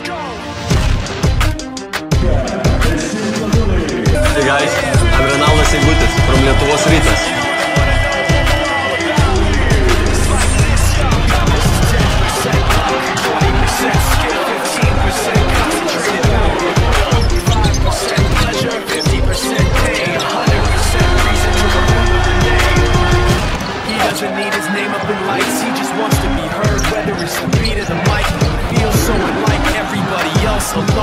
Let's go! Hey guys, I'm Renaldas Eigutis from Lietuvos Rytas.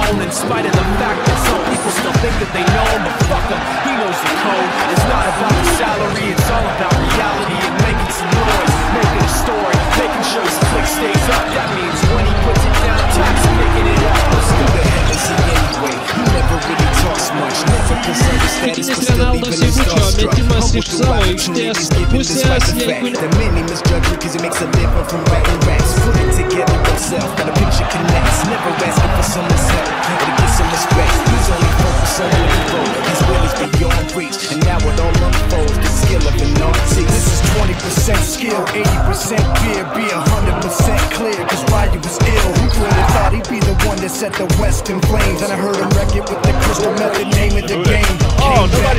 Alone, in spite of the fact that some people still think that they know him, but fuck him, he knows the code. It's not about the salary, it's all about starstruck. metimas Humble iš through savo opportunities aikštės given pusės, despite the jeigu fact that many misjudge me cause he makes a living from writing raps. Put it together himself, got a picture connects. Never asking for someone's help, or to get some respect. He's only focused on what he wrote. His will is beyond reach, and now it all unfolds. The skill of an artist. This is 20% skill, 80% fear. Be 100% clear, cause Ryu was ill. Who would have thought he'd be the one that set the West in flames? And I heard him wreck it with the crystal method,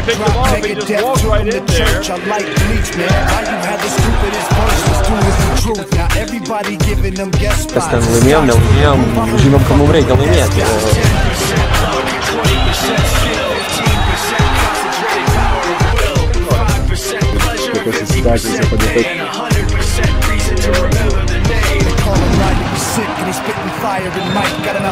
picked him dropped up, he just Megadeth, walked took right him to in there. church. I like bleach, man. Ryu had the stupidest verses, do is the truth. Now everybody giving them guest Kas spots. ten laimėjom, nelaimėjom, žinom, ko mums reikia laimėti. O Kokiose situacijose padėtai. They call him Ryu, he's sick and he's spitting fire and Mike got him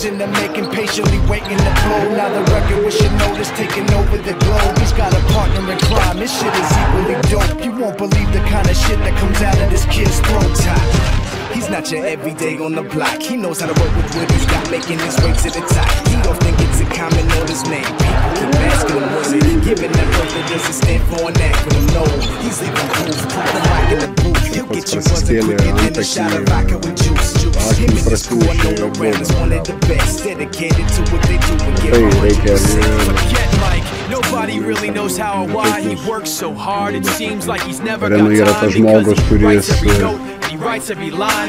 years in the making, patiently waiting to blow. Now the record with notice taking over the globe. He's got a partner in crime. This shit is equally dope. You won't believe the kind of shit that comes out of this kid's throat. Top. He's not your everyday on the block. He knows how to work with what he's got, making his way to the top. He don't think it's a common on his name. People keep asking him what's it. Giving that word that doesn't stand for an acronym. No, he's leaving proof. Booth. He'll get you buzzing quicker than a shot of vodka with juice. juice. Him and his crew are known around as one of the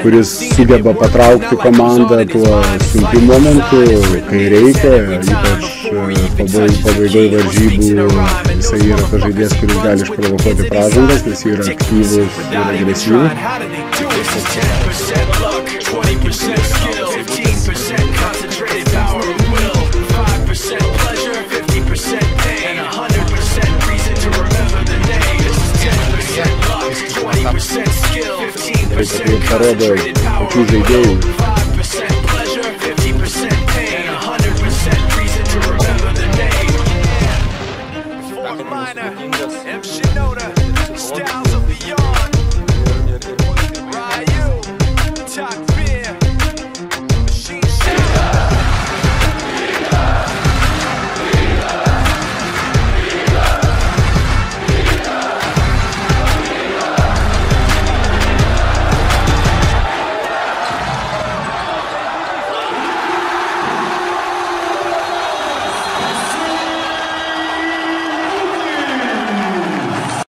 kuris sugeba patraukti komandą tuo sunkiu momentu, kai reikia, ypač e, pabaigoje varžybų jisai yra tas žaidėjas, kuris gali išprovokuoti pražangas, nes yra aktyvus ir agresyvus. And 100% reason to remember the day. This is 10% luck, 20% Tai kad 15% jie parodo concentrated